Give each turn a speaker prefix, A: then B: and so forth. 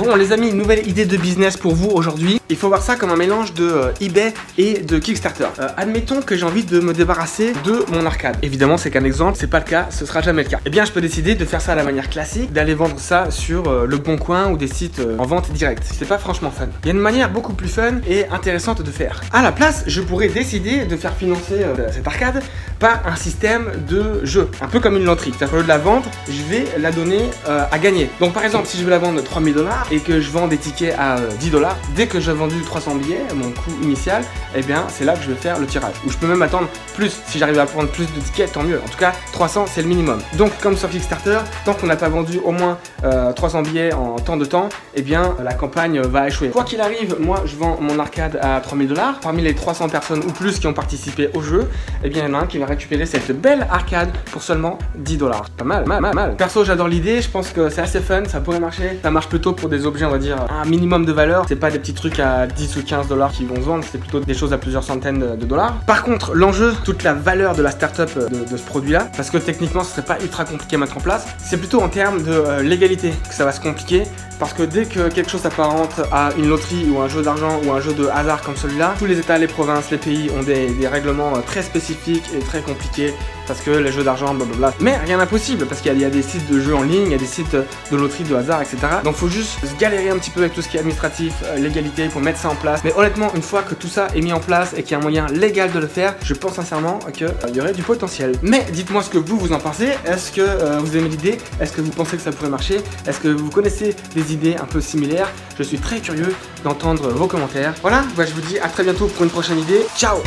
A: Bon les amis, nouvelle idée de business pour vous aujourd'hui. Il faut voir ça comme un mélange de euh, eBay et de Kickstarter. Euh, admettons que j'ai envie de me débarrasser de mon arcade. Évidemment, c'est qu'un exemple, c'est pas le cas, ce sera jamais le cas. Eh bien, je peux décider de faire ça à la manière classique, d'aller vendre ça sur euh, le Bon Coin ou des sites en vente directe. C'est pas franchement fun. Il y a une manière beaucoup plus fun et intéressante de faire. À la place, je pourrais décider de faire financer cette arcade par un système de jeu, un peu comme une loterie. C'est-à-dire de la vendre, je vais la donner à gagner. Donc par exemple, si je veux la vendre 3000 dollars et que je vends des tickets à 10 dollars, dès que je vendu 300 billets, mon coût initial, eh bien c'est là que je vais faire le tirage. Ou je peux même attendre plus, si j'arrive à prendre plus de tickets, tant mieux. En tout cas, 300 c'est le minimum. Donc comme sur Kickstarter, tant qu'on n'a pas vendu au moins 300 euh, billets en temps de temps, eh bien la campagne va échouer. Quoi qu'il arrive, moi je vends mon arcade à 3000 dollars. Parmi les 300 personnes ou plus qui ont participé au jeu, eh bien il y en a un qui va récupérer cette belle arcade pour seulement 10 dollars. Pas mal, mal, mal, mal. Perso, j'adore l'idée, je pense que c'est assez fun, ça pourrait marcher. Ça marche plutôt pour des objets, on va dire, un minimum de valeur. C'est pas des petits trucs à 10 ou 15 dollars qui vont se vendre, c'est plutôt des choses à plusieurs centaines de dollars. Par contre, l'enjeu, toute la valeur de la startup euh, de, ce produit-là, parce que techniquement ce serait pas ultra compliqué à mettre en place, c'est plutôt en termes de euh, légalité que ça va se compliquer parce que dès que quelque chose s'apparente à une loterie ou un jeu d'argent ou un jeu de hasard comme celui-là, tous les états, les provinces, les pays ont des, règlements euh, très spécifiques et très compliqués parce que les jeux d'argent, blablabla. Mais rien d'impossible parce qu'il y, a des sites de jeux en ligne, il y a des sites de loterie, de hasard, etc. Donc faut juste se galérer un petit peu avec tout ce qui est administratif, euh, légalité pour mettre ça en place. Mais honnêtement, une fois que tout ça est mis en place et qu'il y a un moyen légal de le faire, je pense sincèrement qu'il euh, y aurait du potentiel. Mais dites-moi ce que vous vous en pensez. Est-ce que vous aimez l'idée? Est-ce que vous pensez que ça pourrait marcher? Est-ce que vous connaissez idées un peu similaires. Je suis très curieux d'entendre vos commentaires. Voilà, bah, je vous dis à très bientôt pour une prochaine idée. Ciao